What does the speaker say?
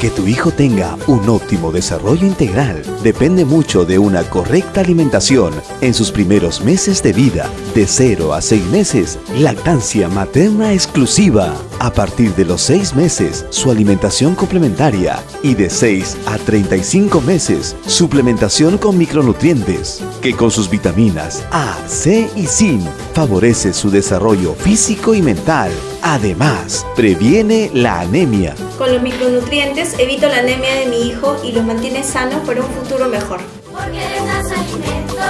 Que tu hijo tenga un óptimo desarrollo integral depende mucho de una correcta alimentación en sus primeros meses de vida, de 0 a 6 meses, lactancia materna exclusiva. A partir de los 6 meses, su alimentación complementaria y de 6 a 35 meses, suplementación con micronutrientes, que con sus vitaminas A, C y Zinc favorece su desarrollo físico y mental. Además, previene la anemia. Con los micronutrientes evito la anemia de mi hijo y los mantiene sanos para un futuro mejor. Porque alimentos con micronutrientes.